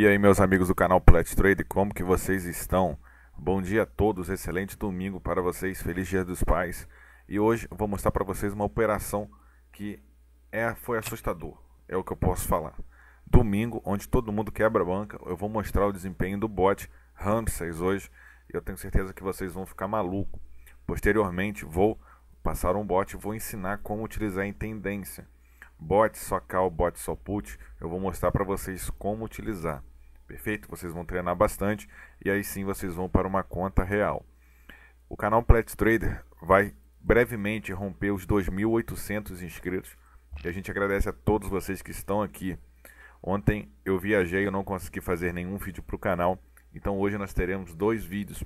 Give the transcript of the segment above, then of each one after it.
E aí meus amigos do canal Plat Trade, como que vocês estão? Bom dia a todos, excelente domingo para vocês, feliz dia dos pais. E hoje eu vou mostrar para vocês uma operação que é, foi assustador, é o que eu posso falar. Domingo, onde todo mundo quebra a banca, eu vou mostrar o desempenho do bot Ramses hoje. E eu tenho certeza que vocês vão ficar maluco. Posteriormente, vou passar um bot e vou ensinar como utilizar em tendência bot só call, bot só put, eu vou mostrar para vocês como utilizar. Perfeito? Vocês vão treinar bastante e aí sim vocês vão para uma conta real. O canal Plat Trader vai brevemente romper os 2.800 inscritos e a gente agradece a todos vocês que estão aqui. Ontem eu viajei, eu não consegui fazer nenhum vídeo para o canal, então hoje nós teremos dois vídeos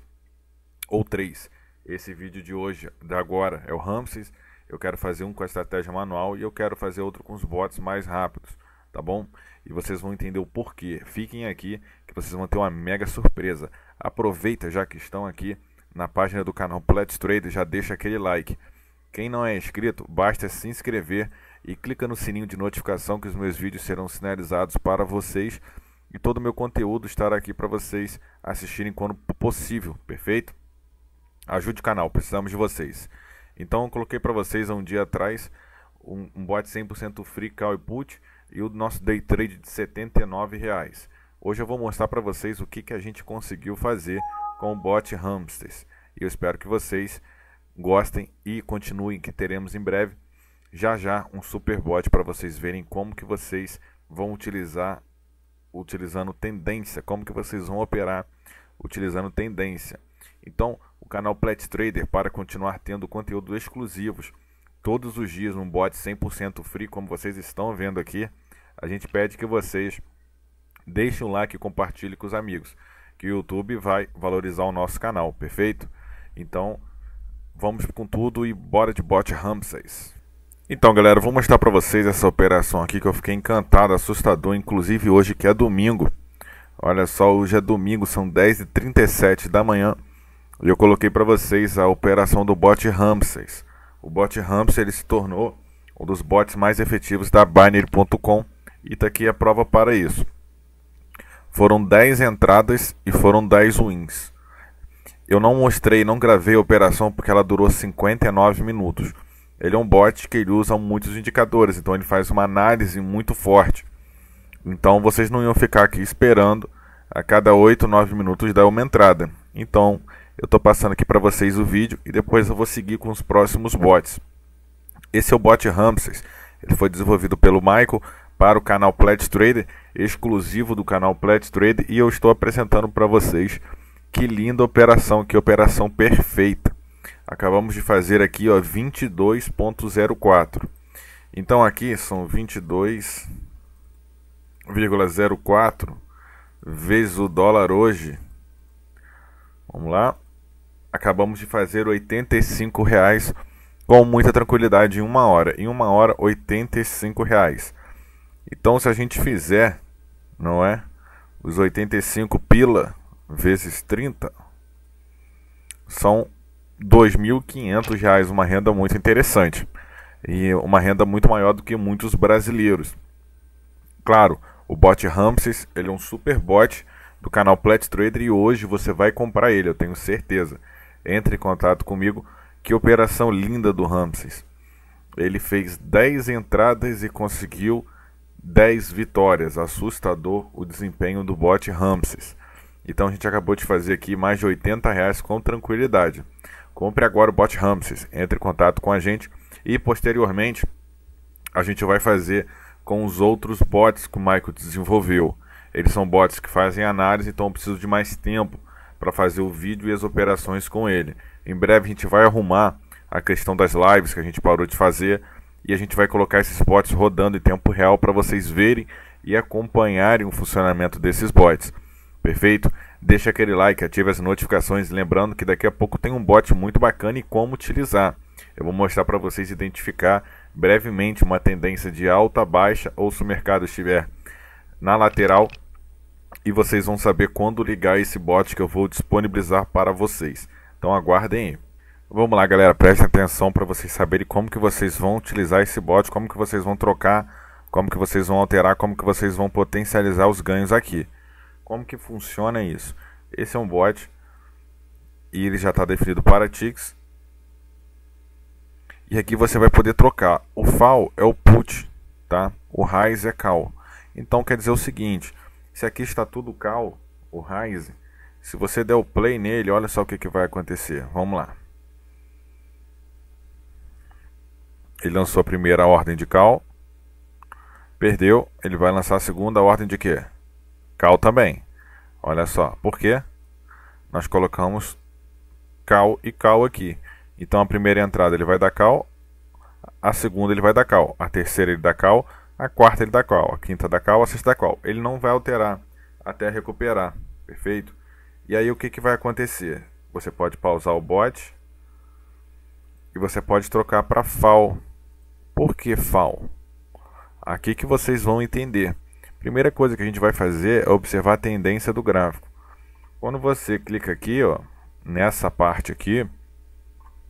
ou três. Esse vídeo de hoje, da agora, é o Ramses eu quero fazer um com a estratégia manual e eu quero fazer outro com os bots mais rápidos, tá bom? E vocês vão entender o porquê. Fiquem aqui que vocês vão ter uma mega surpresa. Aproveita já que estão aqui na página do canal Plat Trade, já deixa aquele like. Quem não é inscrito, basta se inscrever e clica no sininho de notificação que os meus vídeos serão sinalizados para vocês e todo o meu conteúdo estará aqui para vocês assistirem quando possível, perfeito? Ajude o canal, precisamos de vocês. Então eu coloquei para vocês há um dia atrás um, um bot 100% free call e put e o nosso day trade de 79 reais. Hoje eu vou mostrar para vocês o que, que a gente conseguiu fazer com o bot Hamsters. Eu espero que vocês gostem e continuem que teremos em breve já já um super bot para vocês verem como que vocês vão utilizar utilizando tendência, como que vocês vão operar utilizando tendência. Então, o canal Plat Trader para continuar tendo conteúdo exclusivos todos os dias um bot 100% free, como vocês estão vendo aqui. A gente pede que vocês deixem o like e compartilhem com os amigos, que o YouTube vai valorizar o nosso canal, perfeito? Então, vamos com tudo e bora de bot Ramses. Então, galera, vou mostrar para vocês essa operação aqui que eu fiquei encantado, assustador, inclusive hoje que é domingo. Olha só, hoje é domingo, são 10h37 da manhã. E eu coloquei para vocês a operação do bot Ramses. O bot Ramses ele se tornou um dos bots mais efetivos da Binary.com e está aqui a prova para isso. Foram 10 entradas e foram 10 wins. Eu não mostrei, não gravei a operação porque ela durou 59 minutos. Ele é um bot que ele usa muitos indicadores, então ele faz uma análise muito forte. Então vocês não iam ficar aqui esperando a cada 8, 9 minutos dar uma entrada. Então eu estou passando aqui para vocês o vídeo e depois eu vou seguir com os próximos bots. Esse é o bot Ramses. Ele foi desenvolvido pelo Michael para o canal Plat Trader, exclusivo do canal Plat Trader, e eu estou apresentando para vocês que linda operação, que operação perfeita. Acabamos de fazer aqui, ó, 22.04. Então aqui são 22,04 vezes o dólar hoje. Vamos lá acabamos de fazer R$ reais com muita tranquilidade em uma hora. Em uma hora, R$ reais. Então, se a gente fizer, não é? Os 85 pila vezes 30 são R$ 2.500, uma renda muito interessante. E uma renda muito maior do que muitos brasileiros. Claro, o bot Ramses, ele é um super bot do canal Plat Trader e hoje você vai comprar ele, eu tenho certeza entre em contato comigo. Que operação linda do Ramses. Ele fez 10 entradas e conseguiu 10 vitórias. Assustador o desempenho do bot Ramses. Então a gente acabou de fazer aqui mais de 80 reais com tranquilidade. Compre agora o bot Ramses. Entre em contato com a gente e posteriormente a gente vai fazer com os outros bots que o Michael desenvolveu. Eles são bots que fazem análise, então eu preciso de mais tempo para fazer o vídeo e as operações com ele. Em breve a gente vai arrumar a questão das lives que a gente parou de fazer e a gente vai colocar esses bots rodando em tempo real para vocês verem e acompanharem o funcionamento desses bots. Perfeito? Deixa aquele like, ative as notificações, lembrando que daqui a pouco tem um bot muito bacana e como utilizar. Eu vou mostrar para vocês identificar brevemente uma tendência de alta, baixa ou se o mercado estiver na lateral e vocês vão saber quando ligar esse bot que eu vou disponibilizar para vocês. Então aguardem aí. Vamos lá, galera, prestem atenção para vocês saberem como que vocês vão utilizar esse bot, como que vocês vão trocar, como que vocês vão alterar, como que vocês vão potencializar os ganhos aqui. Como que funciona isso? Esse é um bot e ele já está definido para ticks. E aqui você vai poder trocar. O FAL é o put, tá? O RAISE é call. Então quer dizer o seguinte, se aqui está tudo cal, o RAISE, se você der o play nele, olha só o que, que vai acontecer. Vamos lá. Ele lançou a primeira ordem de cal. Perdeu, ele vai lançar a segunda ordem de quê? Cal também. Olha só, por quê? Nós colocamos cal e cal aqui. Então a primeira entrada ele vai dar cal, a segunda ele vai dar cal, a terceira ele dá cal, a quarta ele dá cal, a quinta dá cal, a sexta dá cal. Ele não vai alterar até recuperar, perfeito? E aí o que, que vai acontecer? Você pode pausar o bot e você pode trocar para FAL. Por que FAL? Aqui que vocês vão entender. Primeira coisa que a gente vai fazer é observar a tendência do gráfico. Quando você clica aqui, ó, nessa parte aqui,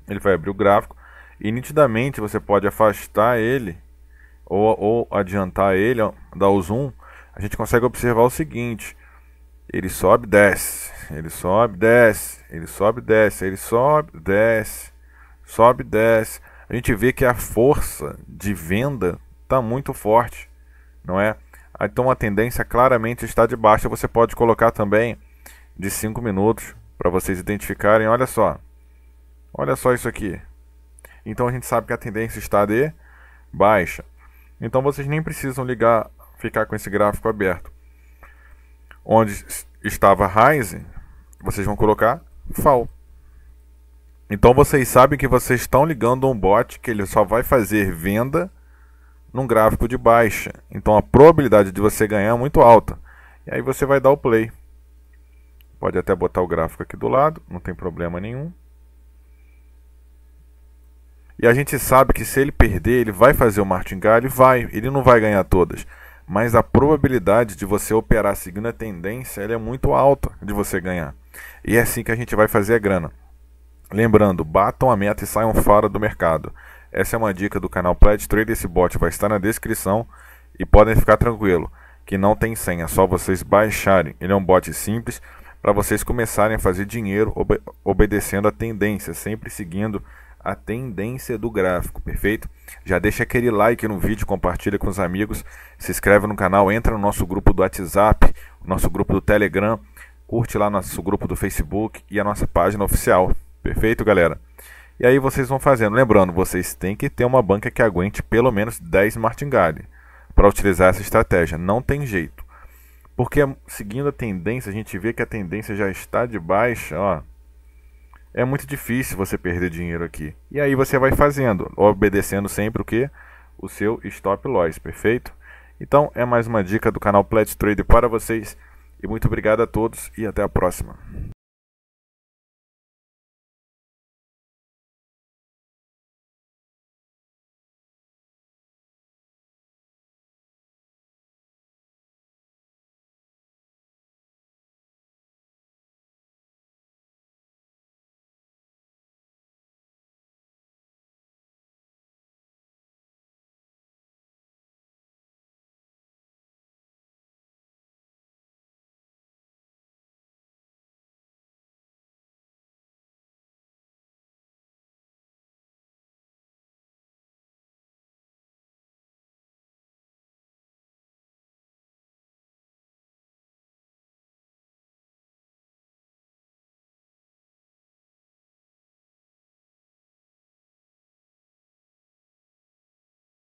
ele vai abrir o gráfico e nitidamente você pode afastar ele ou, ou adiantar ele, ó, dar o zoom, a gente consegue observar o seguinte: ele sobe, desce, ele sobe, desce, ele sobe, desce, ele sobe, desce, sobe, desce. A gente vê que a força de venda está muito forte, não é? Então a tendência claramente está de baixa. Você pode colocar também de 5 minutos para vocês identificarem. Olha só, olha só isso aqui. Então a gente sabe que a tendência está de baixa. Então vocês nem precisam ligar, ficar com esse gráfico aberto. Onde estava Rise, vocês vão colocar Fall. Então vocês sabem que vocês estão ligando um bot que ele só vai fazer venda num gráfico de baixa. Então a probabilidade de você ganhar é muito alta. E aí você vai dar o play. Pode até botar o gráfico aqui do lado, não tem problema nenhum. E a gente sabe que se ele perder, ele vai fazer o martingale, vai, ele não vai ganhar todas. Mas a probabilidade de você operar seguindo a tendência é muito alta de você ganhar. E é assim que a gente vai fazer a grana. Lembrando, batam a meta e saiam fora do mercado. Essa é uma dica do canal Pledge Trade. Esse bot vai estar na descrição e podem ficar tranquilo que não tem senha, só vocês baixarem. Ele é um bot simples para vocês começarem a fazer dinheiro ob obedecendo a tendência, sempre seguindo a tendência do gráfico, perfeito? Já deixa aquele like no vídeo, compartilha com os amigos, se inscreve no canal, entra no nosso grupo do WhatsApp, nosso grupo do Telegram, curte lá nosso grupo do Facebook e a nossa página oficial. Perfeito, galera? E aí vocês vão fazendo. Lembrando, vocês têm que ter uma banca que aguente pelo menos 10 martingale para utilizar essa estratégia. Não tem jeito. Porque seguindo a tendência, a gente vê que a tendência já está de baixa, ó. É muito difícil você perder dinheiro aqui. E aí você vai fazendo, obedecendo sempre o que? O seu stop loss, perfeito? Então é mais uma dica do canal Pledge Trade para vocês. E muito obrigado a todos e até a próxima.